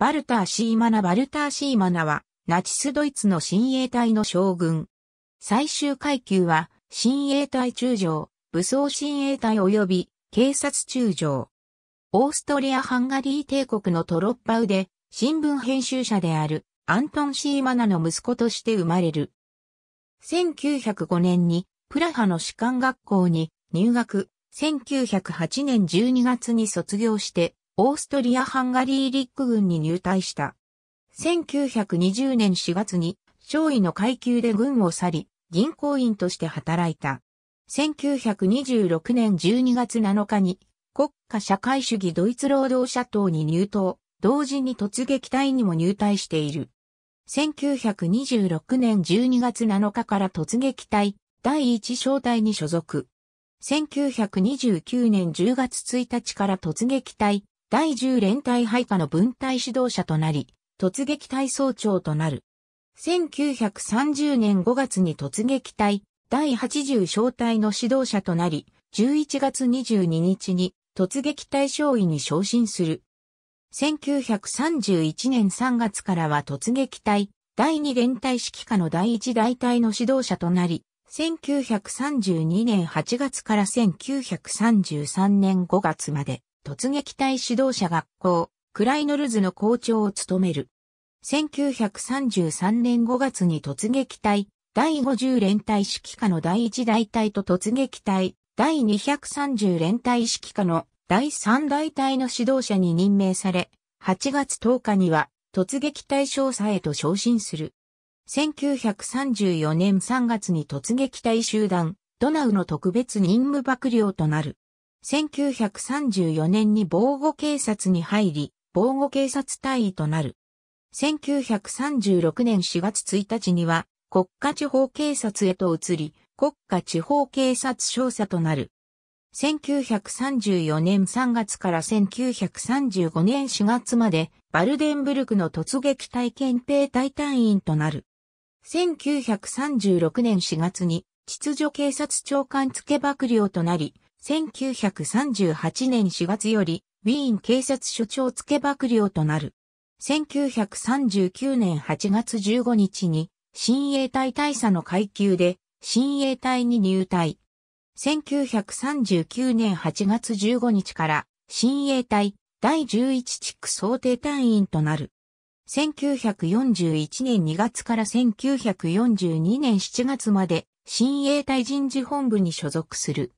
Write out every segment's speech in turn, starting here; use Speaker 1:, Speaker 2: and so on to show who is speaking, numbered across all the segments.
Speaker 1: バルター・シーマナ・バルター・シーマナは、ナチスドイツの親衛隊の将軍。最終階級は、親衛隊中将、武装親衛隊及び警察中将。オーストリア・ハンガリー帝国のトロッパウで、新聞編集者であるアントン・シーマナの息子として生まれる。1905年にプラハの士官学校に入学、1908年12月に卒業してオーストリア・ハンガリー陸軍に入隊した。1920年4月に、少尉の階級で軍を去り、銀行員として働いた。1926年12月7日に、国家社会主義ドイツ労働者党に入党、同時に突撃隊にも入隊している。1926年12月7日から突撃隊第一小隊に所属。1929年10月1日から突撃隊第10連隊配下の分隊指導者となり、突撃隊総長となる。1930年5月に突撃隊第80小隊の指導者となり、11月22日に突撃隊少尉に昇進する。1931年3月からは突撃隊第2連隊指揮下の第1大隊の指導者となり、1932年8月から1933年5月まで突撃隊指導者学校、クライノルズの校長を務める。1933年5月に突撃隊、第50連隊指揮下の第1大隊と突撃隊、第230連隊指揮下の第3大隊の指導者に任命され、8月10日には突撃隊少佐へと昇進する。1934年3月に突撃隊集団、ドナウの特別任務幕僚となる。1934年に防護警察に入り、防護警察隊員となる。1936年4月1日には国家地方警察へと移り、国家地方警察少佐となる。1934年3月から1935年4月までバルデンブルクの突撃隊検定隊隊員となる。1936年4月に秩序警察長官付幕僚となり、1938年4月より、ウィーン警察署長付幕僚となる。1939年8月15日に、新衛隊大佐の階級で、新衛隊に入隊。1939年8月15日から、新衛隊第11地区想定隊員となる。1941年2月から1942年7月まで、新衛隊人事本部に所属する。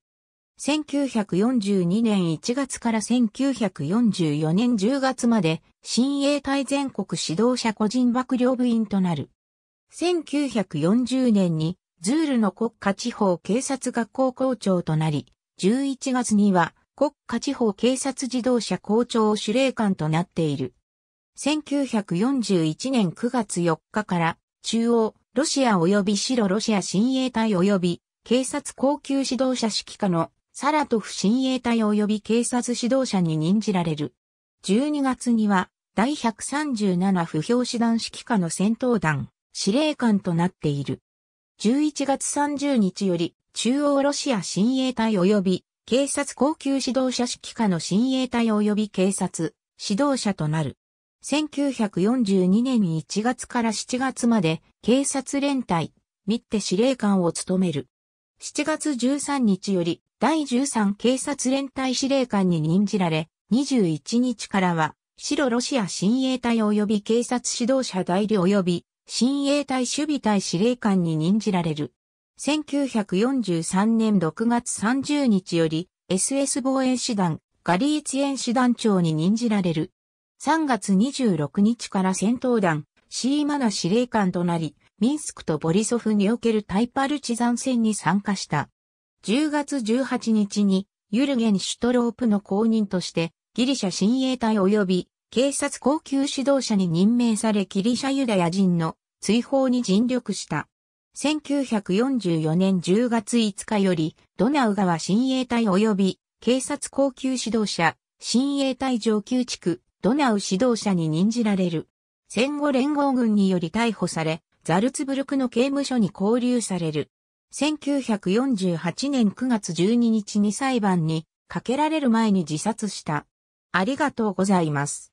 Speaker 1: 1942年1月から1944年10月まで、新衛隊全国指導者個人幕僚部員となる。1940年に、ズールの国家地方警察学校校長となり、11月には国家地方警察自動車校長司令官となっている。1941年9月4日から中央、ロシア及び白ロシア親衛隊及び警察高級指導者指揮下のサラトフ親衛隊及び警察指導者に任じられる。12月には第137不評師団指揮下の戦闘団司令官となっている。11月30日より中央ロシア親衛隊及び警察高級指導者指揮下の親衛隊及び警察指導者となる。1942年1月から7月まで警察連隊、ミッテ司令官を務める。7月13日より第13警察連隊司令官に任じられ、21日からは、白ロシア親衛隊及び警察指導者代理及び親衛隊守備隊司令官に任じられる。1943年6月30日より SS 防衛師団ガリーツエン師団長に任じられる。3月26日から戦闘団シーマナ司令官となり、ミンスクとボリソフにおけるタイパルチザン戦に参加した。10月18日にユルゲン・シュトロープの後任としてギリシャ親衛隊及び警察高級指導者に任命されギリシャユダヤ人の追放に尽力した。1944年10月5日よりドナウ川親衛隊及び警察高級指導者親衛隊上級地区ドナウ指導者に任じられる。戦後連合軍により逮捕され、ザルツブルクの刑務所に拘留される。1948年9月12日に裁判にかけられる前に自殺した。ありがとうございます。